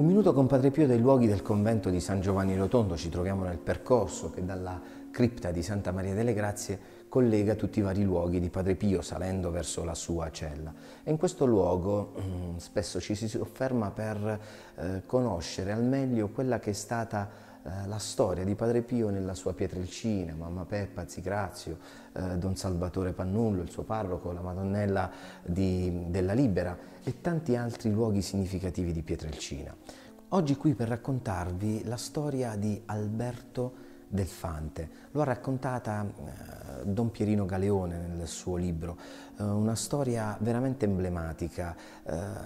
Un minuto con Padre Pio dei luoghi del convento di San Giovanni Rotondo, ci troviamo nel percorso che dalla cripta di Santa Maria delle Grazie collega tutti i vari luoghi di Padre Pio salendo verso la sua cella. E in questo luogo mm, spesso ci si sofferma per eh, conoscere al meglio quella che è stata eh, la storia di Padre Pio nella sua Pietrelcina, Mamma Peppa, Zigrazio, eh, Don Salvatore Pannullo, il suo parroco, la Madonnella di, della Libera e tanti altri luoghi significativi di Pietrelcina. Oggi qui per raccontarvi la storia di Alberto del Fante. Lo ha raccontata eh, Don Pierino Galeone nel suo libro, eh, una storia veramente emblematica.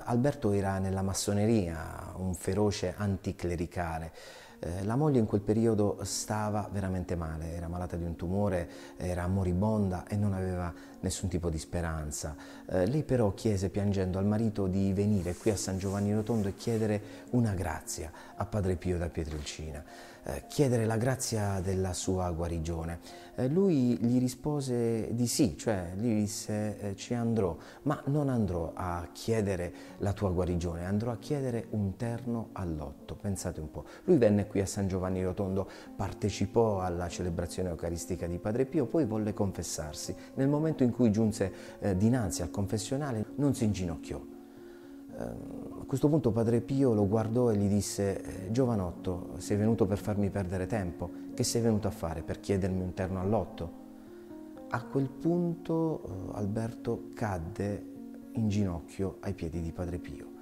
Alberto era nella massoneria, un feroce anticlericale. Eh, la moglie in quel periodo stava veramente male, era malata di un tumore, era moribonda e non aveva nessun tipo di speranza. Eh, lei però chiese piangendo al marito di venire qui a San Giovanni Rotondo e chiedere una grazia a Padre Pio da Pietrelcina, eh, chiedere la grazia della sua guarigione. Eh, lui gli rispose di sì, cioè gli disse eh, ci andrò, ma non andrò a chiedere la tua guarigione, andrò a chiedere un terno all'otto. Pensate un po'. Lui venne qui a San Giovanni Rotondo, partecipò alla celebrazione eucaristica di Padre Pio, poi volle confessarsi. Nel momento in cui giunse eh, dinanzi al confessionale non si inginocchiò. Eh, a questo punto Padre Pio lo guardò e gli disse, eh, giovanotto, sei venuto per farmi perdere tempo, che sei venuto a fare? Per chiedermi un terno all'otto? A quel punto eh, Alberto cadde in ginocchio ai piedi di Padre Pio.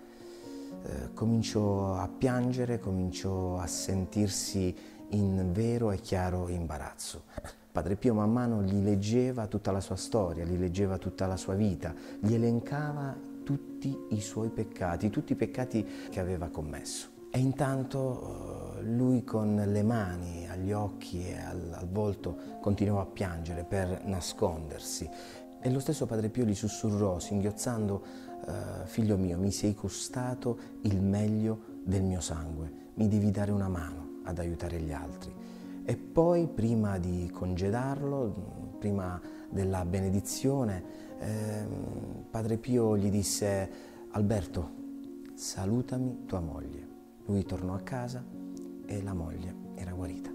Eh, cominciò a piangere, cominciò a sentirsi in vero e chiaro imbarazzo. Padre Pio man mano gli leggeva tutta la sua storia, gli leggeva tutta la sua vita, gli elencava tutti i suoi peccati, tutti i peccati che aveva commesso. E intanto eh, lui con le mani agli occhi e al, al volto continuava a piangere per nascondersi. E lo stesso Padre Pio gli sussurrò, singhiozzando, eh, figlio mio, mi sei costato il meglio del mio sangue, mi devi dare una mano ad aiutare gli altri. E poi, prima di congedarlo, prima della benedizione, eh, Padre Pio gli disse, Alberto, salutami tua moglie. Lui tornò a casa e la moglie era guarita.